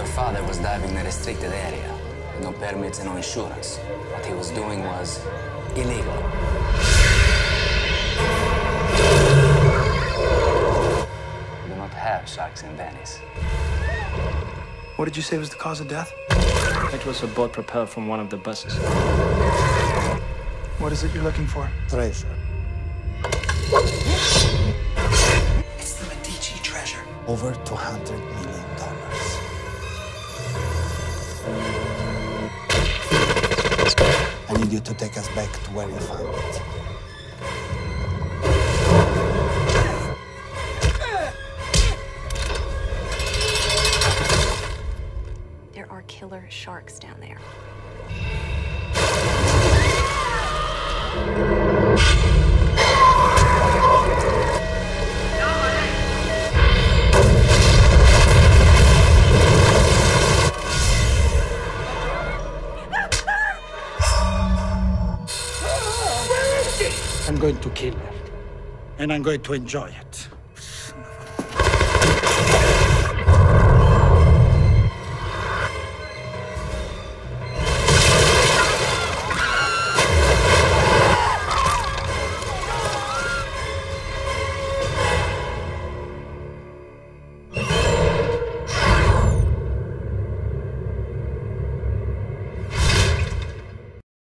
Your father was diving in a restricted area with no permits and no insurance. What he was doing was illegal. We do not have sharks in Venice. What did you say was the cause of death? It was a boat propelled from one of the buses. What is it you're looking for? Treasure. It's the Medici treasure. Over $200 million. You to take us back to where you found it. There are killer sharks down there. I'm going to kill her. And I'm going to enjoy it.